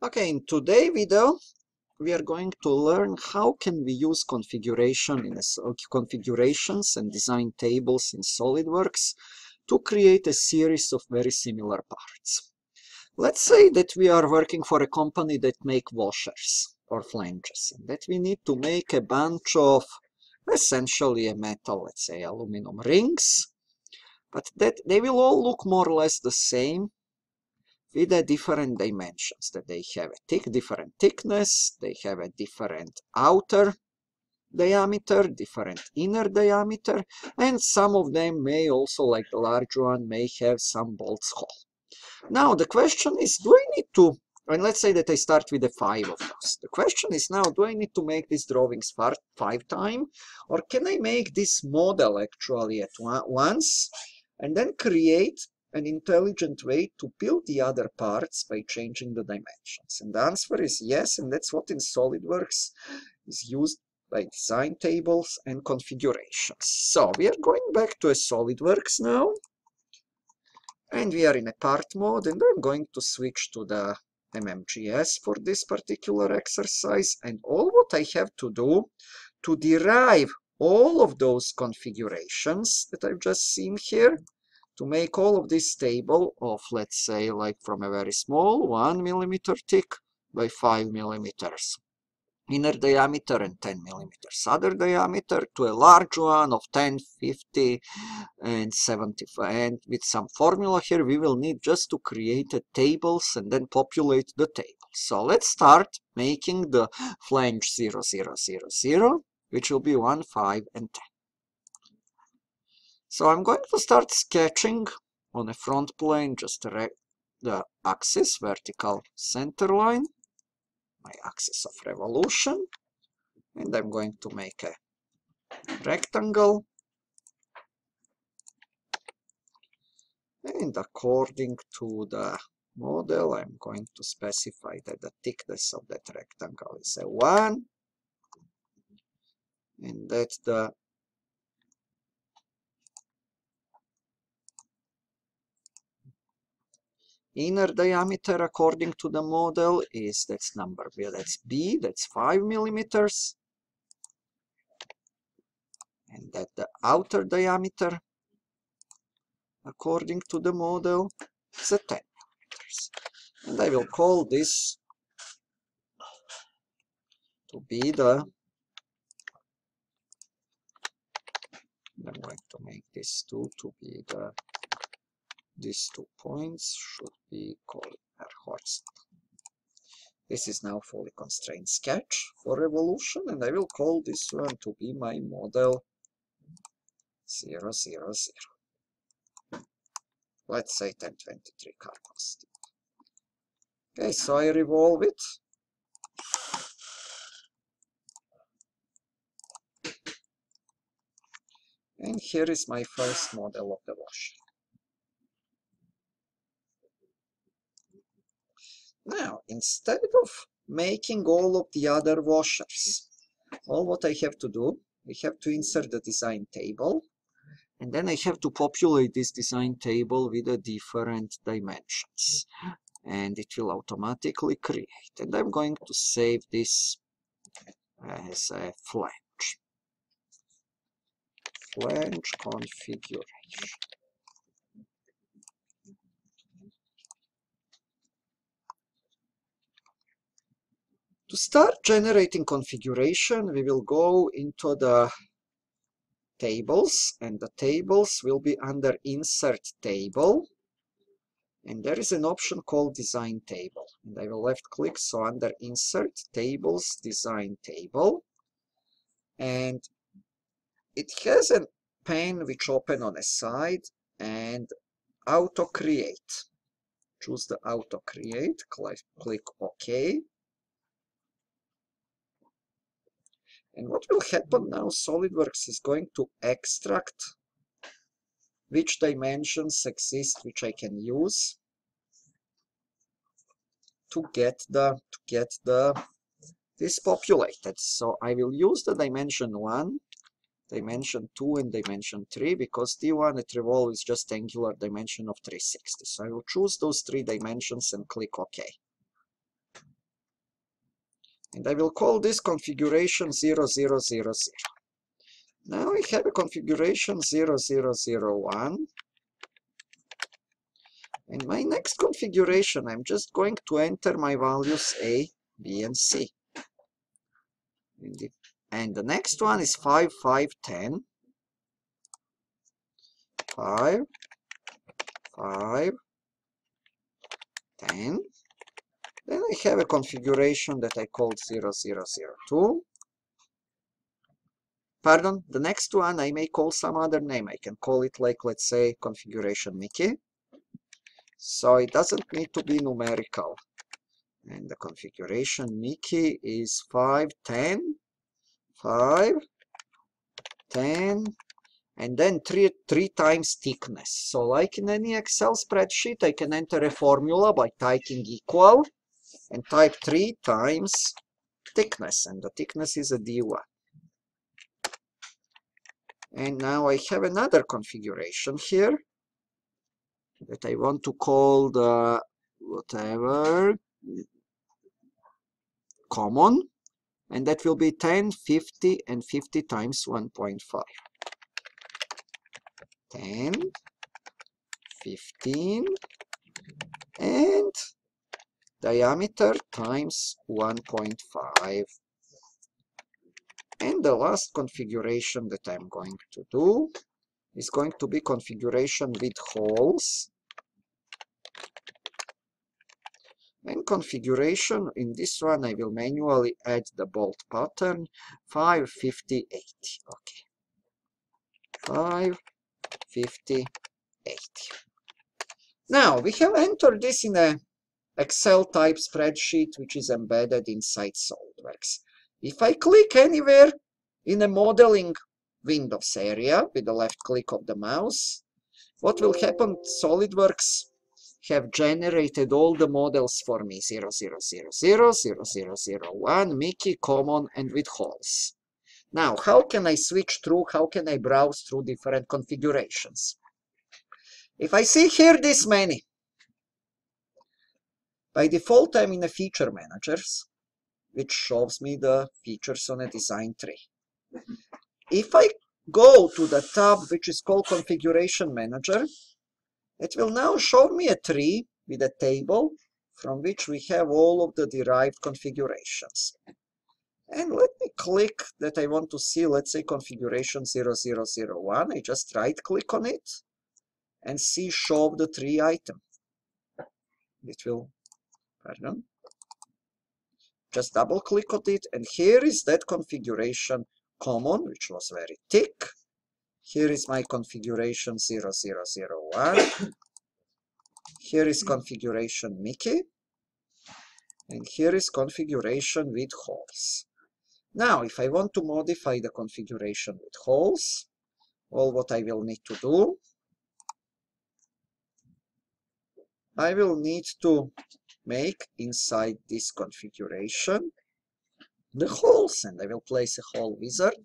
Okay, in today's video, we are going to learn how can we use configuration in a, uh, configurations and design tables in SolidWorks to create a series of very similar parts. Let's say that we are working for a company that make washers or flanges, and that we need to make a bunch of essentially a metal, let's say aluminum rings, but that they will all look more or less the same with a different dimensions that they have. A thick different thickness they have a different outer diameter different inner diameter and some of them may also like the large one may have some bolts hole. Now the question is do i need to and let's say that i start with the five of those the question is now do i need to make these drawings five time or can i make this model actually at once and then create an intelligent way to build the other parts by changing the dimensions? And the answer is yes, and that's what in SolidWorks is used by design tables and configurations. So we are going back to a SolidWorks now, and we are in a part mode, and I'm going to switch to the MMGS for this particular exercise, and all what I have to do to derive all of those configurations that I've just seen here to make all of this table of, let's say, like from a very small 1 millimeter thick by 5 millimeters. Inner diameter and 10 millimeters. Other diameter to a large one of 10 50 and 75 and with some formula here we will need just to create tables and then populate the table. So let's start making the flange 0 0 0 0 which will be 1 5 and 10 so I'm going to start sketching on a front plane just the axis, vertical center line, my axis of revolution, and I'm going to make a rectangle. And according to the model, I'm going to specify that the thickness of that rectangle is a 1, and that the inner diameter according to the model is that's number B that's b that's 5 millimeters. And that the outer diameter according to the model is a 10 millimeters. And I will call this to be the I'm going to make this 2 to be the these two points should be called horizontal. This is now fully constrained sketch for revolution and I will call this one to be my model 000. Let's say 1023 carbon steel. Okay, so I revolve it. And here is my first model of the washer. Now, instead of making all of the other washers, all what I have to do, I have to insert the design table, and then I have to populate this design table with the different dimensions. And it will automatically create. And I'm going to save this as a flange. Flange configuration. Start generating configuration, we will go into the tables, and the tables will be under Insert Table. And there is an option called Design Table. And I will left click, so under Insert Tables, Design Table. And it has a pane which open on a side and Auto Create. Choose the Auto Create, click OK. And what will happen now, SolidWorks is going to extract which dimensions exist which I can use to get the to get the this populated. So I will use the dimension 1, dimension 2, and dimension 3 because D1 at revolve is just angular dimension of 360. So I will choose those three dimensions and click OK. And I will call this configuration 0000. Now I have a configuration 0001. And my next configuration, I'm just going to enter my values A, B, and C. And the, and the next one is 5, 5, 10. 5, 5, 10. Then I have a configuration that I called 0002. Pardon, the next one I may call some other name. I can call it like, let's say, configuration Mickey. So it doesn't need to be numerical. And the configuration Mickey is 5, 10, 5, 10, and then three, three times thickness. So like in any Excel spreadsheet, I can enter a formula by typing equal and type 3 times thickness, and the thickness is a D1. And now I have another configuration here that I want to call the whatever common, and that will be 10, 50, and 50 times 1.5. 10, 15, and diameter times 1.5. And the last configuration that I'm going to do is going to be configuration with holes. And configuration, in this one I will manually add the bolt pattern 550, 80. Okay. 5, 50, 80. Now, we have entered this in a Excel type spreadsheet which is embedded inside SOLIDWORKS. If I click anywhere in a modeling Windows area with the left click of the mouse, what will happen? SOLIDWORKS have generated all the models for me 0000, 0001, Mickey, Common, and with holes. Now, how can I switch through? How can I browse through different configurations? If I see here this many, by default, I'm in the feature managers, which shows me the features on a design tree. If I go to the tab which is called configuration manager, it will now show me a tree with a table from which we have all of the derived configurations. And let me click that I want to see, let's say configuration 0001. I just right click on it and see show the tree item. It will pardon. Just double click on it and here is that configuration common, which was very thick. Here is my configuration 0001. Here is configuration Mickey. And here is configuration with holes. Now, if I want to modify the configuration with holes, all what I will need to do, I will need to make inside this configuration the holes and I will place a hole wizard.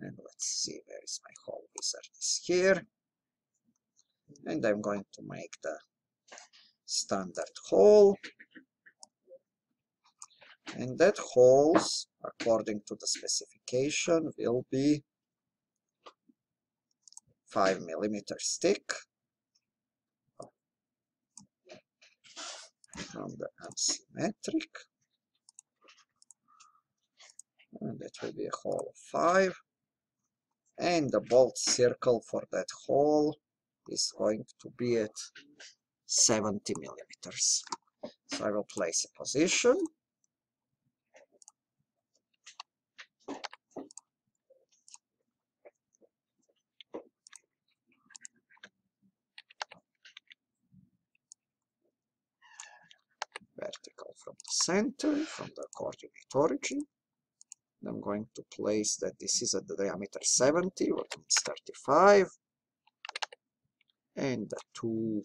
And let's see where is my hole wizard? Is here. And I'm going to make the standard hole and that holes according to the specification will be 5 millimeters thick from the unsymmetric. And that will be a hole of 5. And the bolt circle for that hole is going to be at 70 millimeters. So I will place a position. Vertical from the center, from the coordinate origin. And I'm going to place that this is at the diameter 70, what means 35. And the two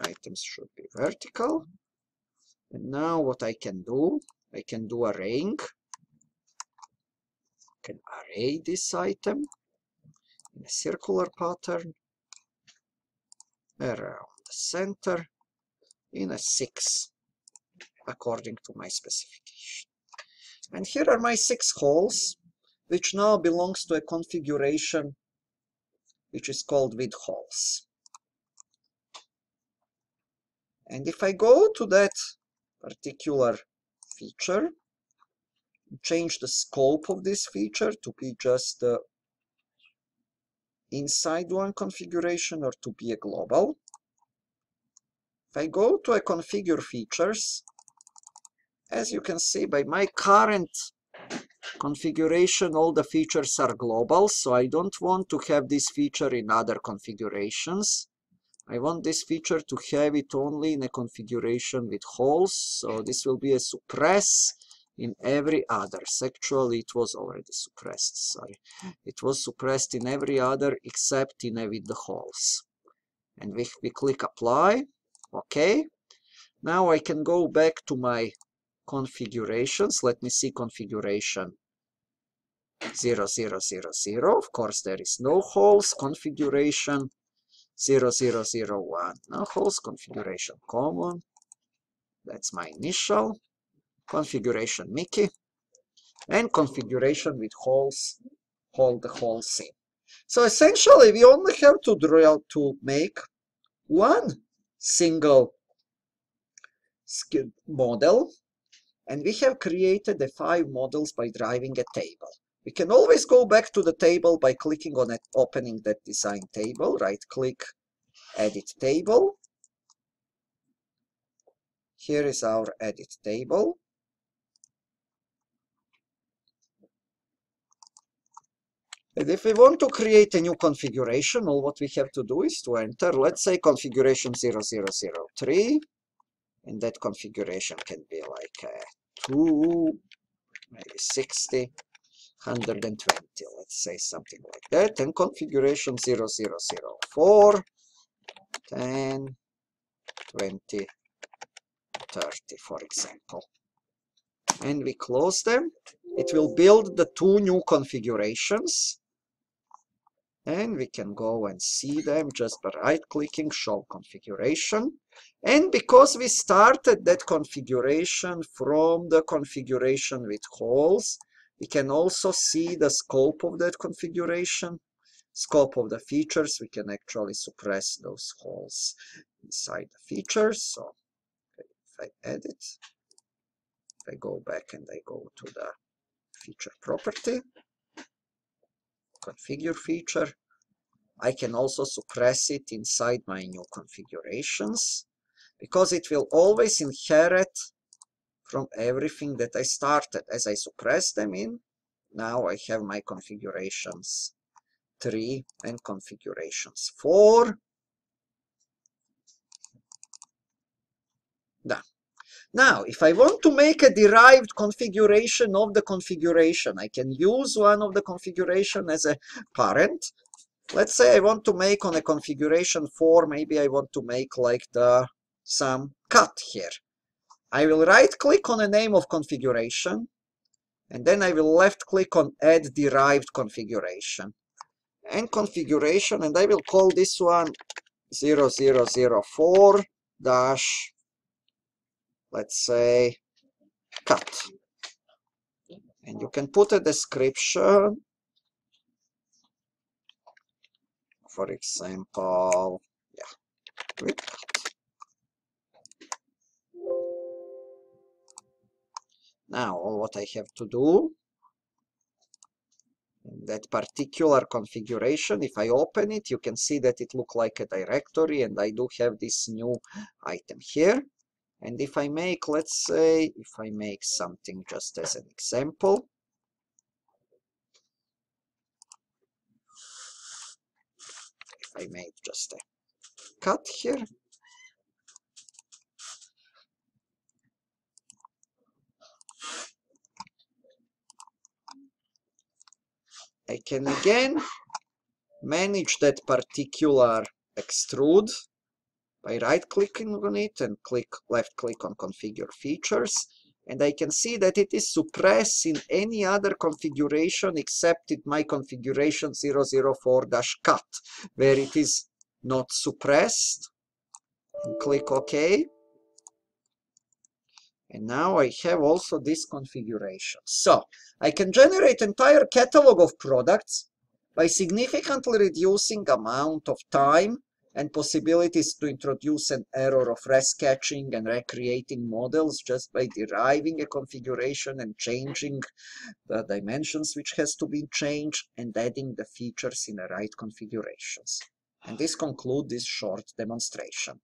items should be vertical. And now what I can do, I can do arraying. I can array this item in a circular pattern around the center in a 6 according to my specification. And here are my six holes, which now belongs to a configuration which is called with holes. And if I go to that particular feature, change the scope of this feature to be just the inside one configuration or to be a global. If I go to a configure features, as you can see by my current configuration, all the features are global, so I don't want to have this feature in other configurations. I want this feature to have it only in a configuration with holes, so this will be a suppress in every others. Actually, it was already suppressed, sorry. It was suppressed in every other except in a with the holes. And we, we click apply, okay. Now I can go back to my configurations. Let me see configuration 0000. Of course, there is no holes. Configuration 0001. No holes. Configuration common. That's my initial configuration Mickey, and configuration with holes, hold the holes in. So essentially, we only have to drill to make one single model, and we have created the five models by driving a table. We can always go back to the table by clicking on it, opening that design table, right click, edit table. Here is our edit table. And if we want to create a new configuration, all what we have to do is to enter, let's say configuration 0003, and that configuration can be like uh, 2, maybe 60, 120, let's say something like that, and configuration 0004, 10, 20, 30, for example. And we close them. It will build the two new configurations and we can go and see them just by right clicking show configuration. And because we started that configuration from the configuration with holes we can also see the scope of that configuration scope of the features. We can actually suppress those holes inside the features. So if I edit if I go back and I go to the feature property configure feature. I can also suppress it inside my new configurations because it will always inherit from everything that I started. As I suppress them in, now I have my configurations 3 and configurations 4. Now, if I want to make a derived configuration of the configuration, I can use one of the configuration as a parent. Let's say I want to make on a configuration 4, maybe I want to make like the some cut here. I will right click on the name of configuration and then I will left click on add derived configuration and configuration and I will call this one 0004 dash let's say cut. And you can put a description. For example yeah now what I have to do that particular configuration if I open it you can see that it look like a directory and I do have this new item here and if I make, let's say, if I make something just as an example, if I make just a cut here, I can again manage that particular extrude by right clicking on it and click left click on configure features. And I can see that it is suppressed in any other configuration except in my configuration 004-cut where it is not suppressed. And click OK. And now I have also this configuration. So I can generate entire catalog of products by significantly reducing amount of time and possibilities to introduce an error of resketching and recreating models just by deriving a configuration and changing the dimensions which has to be changed and adding the features in the right configurations. And this concludes this short demonstration.